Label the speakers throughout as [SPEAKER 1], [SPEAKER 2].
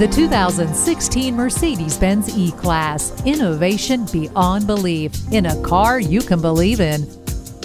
[SPEAKER 1] The 2016 Mercedes-Benz E-Class. Innovation beyond belief in a car you can believe in.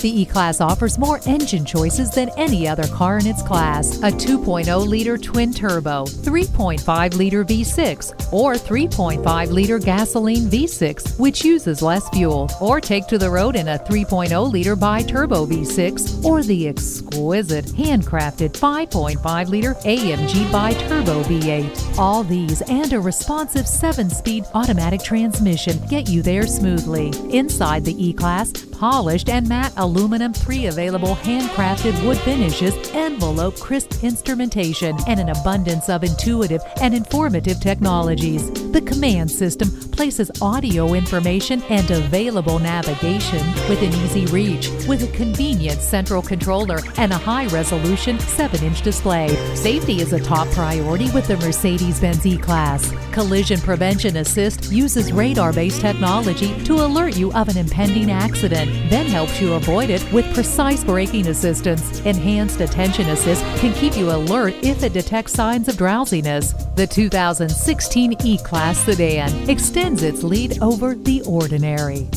[SPEAKER 1] The E-Class offers more engine choices than any other car in its class. A 2.0-liter twin-turbo, 3.5-liter V6, or 3.5-liter gasoline V6, which uses less fuel. Or take to the road in a 3.0-liter bi-turbo V6, or the exquisite handcrafted 5.5-liter AMG bi-turbo V8. All these and a responsive 7-speed automatic transmission get you there smoothly. Inside the E-Class, polished and matte aluminum, three available handcrafted wood finishes, envelope crisp instrumentation, and an abundance of intuitive and informative technologies. The COMAND system places audio information and available navigation within easy reach with a convenient central controller and a high resolution 7 inch display. Safety is a top priority with the Mercedes Benz E Class. Collision Prevention Assist uses radar based technology to alert you of an impending accident, then helps you avoid it with precise braking assistance. Enhanced Attention Can keep you alert if it detects signs of drowsiness. The 2016 E Class sedan extends its lead over the ordinary.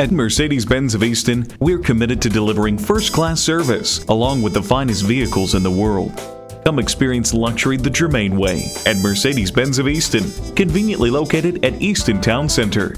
[SPEAKER 2] At Mercedes Benz of Easton, we're committed to delivering first class service along with the finest vehicles in the world. Come experience luxury the Germain way at Mercedes Benz of Easton, conveniently located at Easton Town Center.